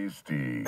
Tasty.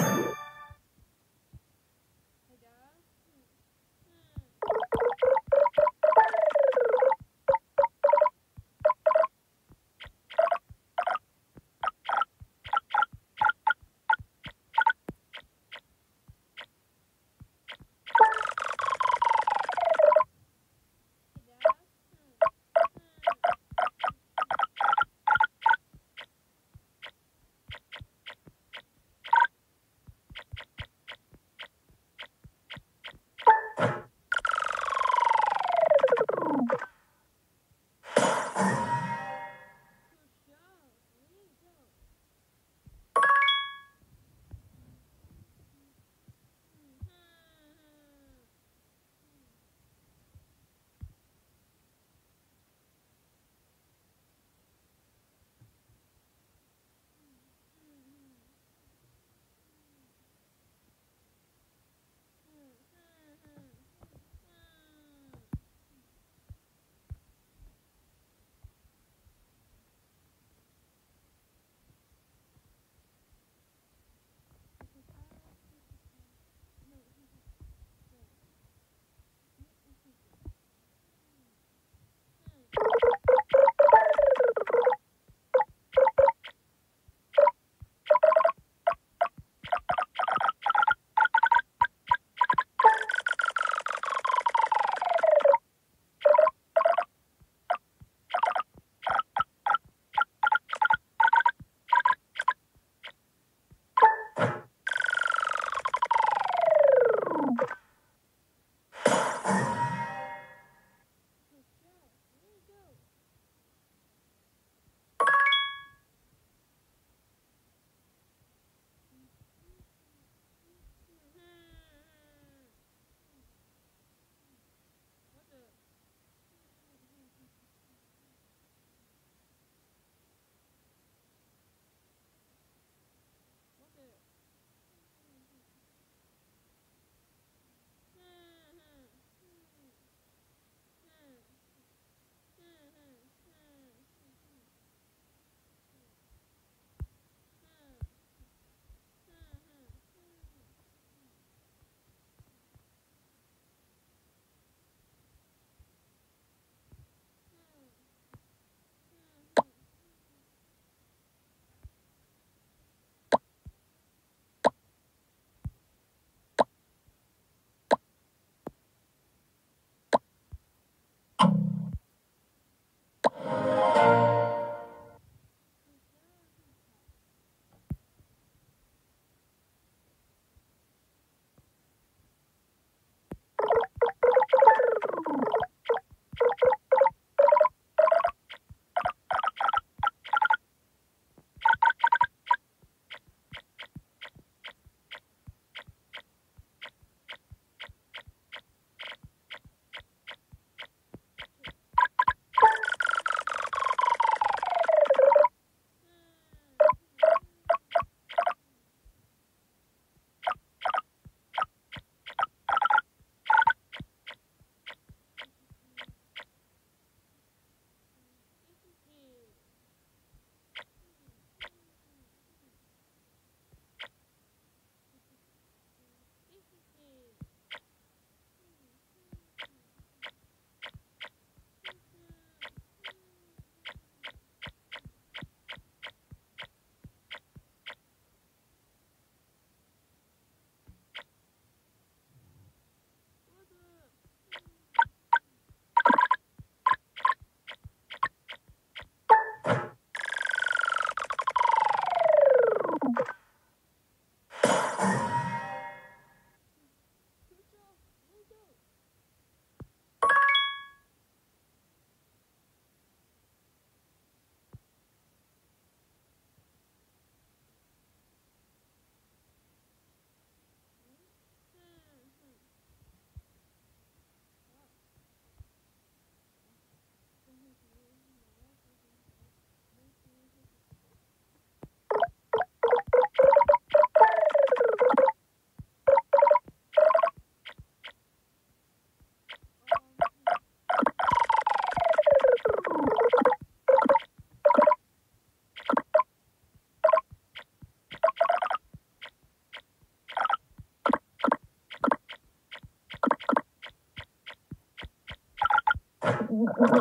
Thank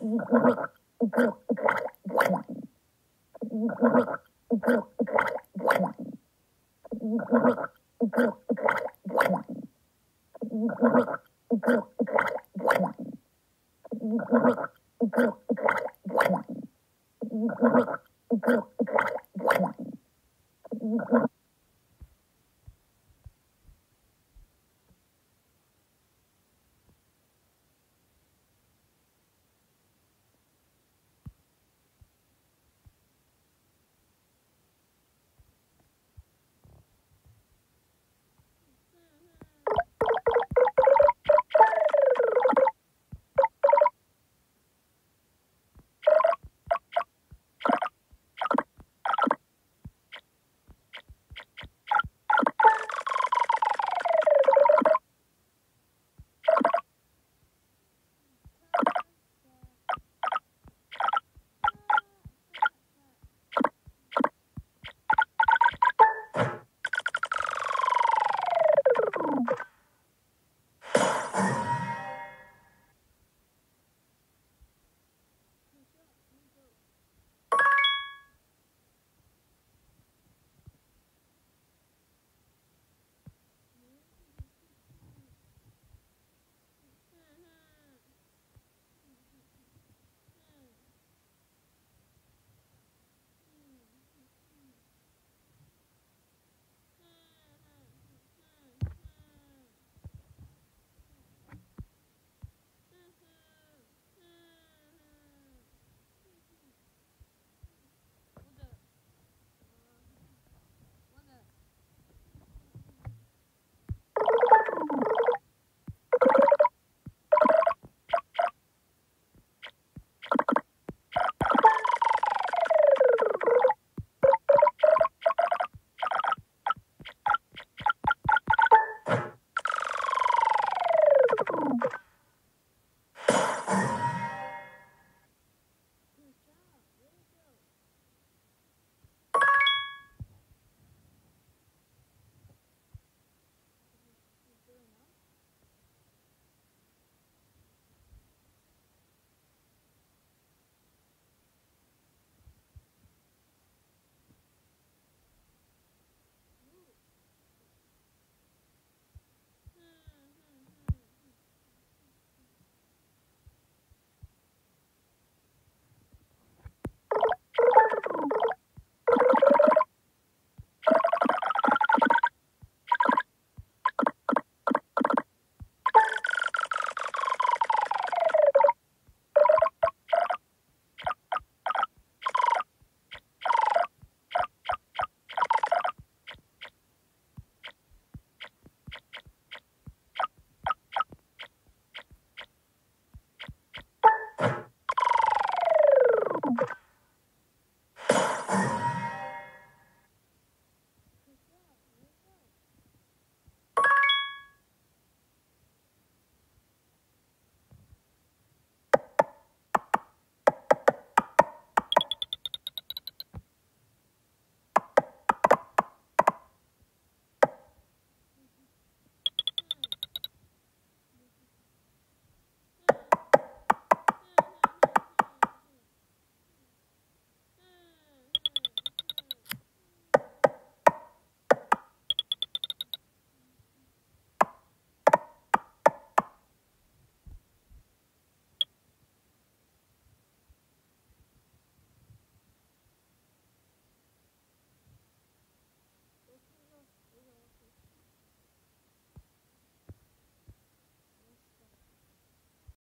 you.